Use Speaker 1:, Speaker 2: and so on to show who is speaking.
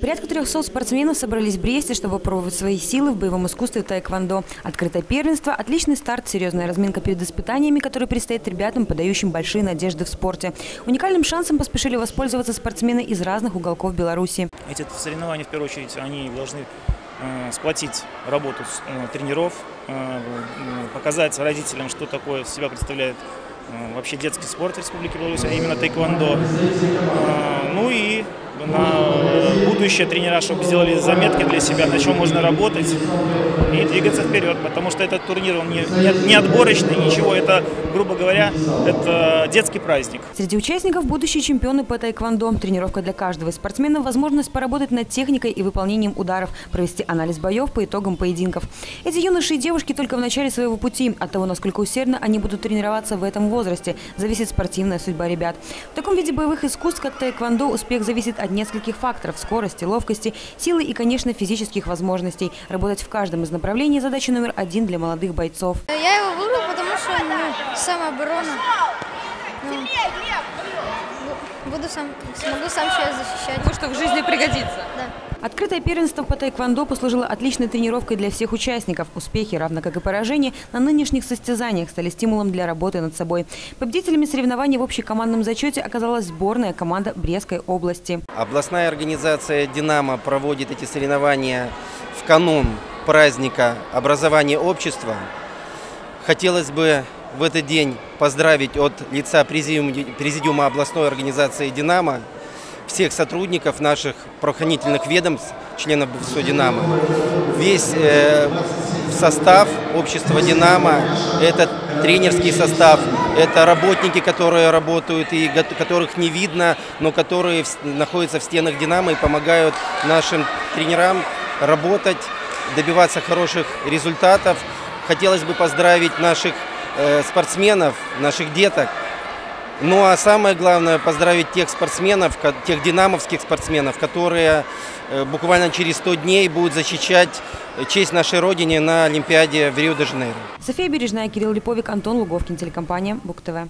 Speaker 1: Порядка 300 спортсменов собрались в Бресте, чтобы пробовать свои силы в боевом искусстве тайквондо. Открытое первенство, отличный старт, серьезная разминка перед испытаниями, которые предстоят ребятам, подающим большие надежды в спорте. Уникальным шансом поспешили воспользоваться спортсмены из разных уголков Беларуси.
Speaker 2: Эти соревнования, в первую очередь, они должны э, сплотить работу э, тренеров, э, показать родителям, что такое себя представляет вообще детский спорт в Республике Беларусь, а именно тайквондо. Ну и на будущее тренера, чтобы сделали заметки для себя, на чем можно работать и двигаться вперед, потому что этот турнир, он не, не, не отборочный, ничего, это, грубо говоря, это детский праздник.
Speaker 1: Среди участников будущие чемпионы по тайквондо. Тренировка для каждого из спортсменов, возможность поработать над техникой и выполнением ударов, провести анализ боев по итогам поединков. Эти юноши и девушки только в начале своего пути. От того, насколько усердно они будут тренироваться в этом возрасте, зависит спортивная судьба ребят. В таком виде боевых искусств, как тайквондо, успех зависит от нескольких факторов – скорости, ловкости, силы и, конечно, физических возможностей. Работать в каждом из направлений – задача номер один для молодых бойцов.
Speaker 3: Я его выбрал, потому что ну, самооборона. Буду сам, смогу сам себя защищать.
Speaker 1: Потому что в жизни пригодится.
Speaker 3: Да.
Speaker 1: Открытое первенство по тайквондо послужило отличной тренировкой для всех участников. Успехи, равно как и поражения, на нынешних состязаниях стали стимулом для работы над собой. Победителями соревнований в общекомандном зачете оказалась сборная команда Брестской области.
Speaker 4: Областная организация «Динамо» проводит эти соревнования в канун праздника образования общества. Хотелось бы в этот день поздравить от лица президиума областной организации «Динамо» всех сотрудников наших правоохранительных ведомств, членов БФСО «Динамо». Весь э, состав общества «Динамо» – это тренерский состав, это работники, которые работают и которых не видно, но которые находятся в стенах «Динамо» и помогают нашим тренерам работать, добиваться хороших результатов. Хотелось бы поздравить наших спортсменов, наших деток – ну а самое главное поздравить тех спортсменов, тех динамовских спортсменов, которые э, буквально через 100 дней будут защищать э, честь нашей Родине на Олимпиаде в Рио-де-Жанейро.
Speaker 1: София Бережная, Кирилл Липовик, Антон Луговкин, телекомпания Бук ТВ.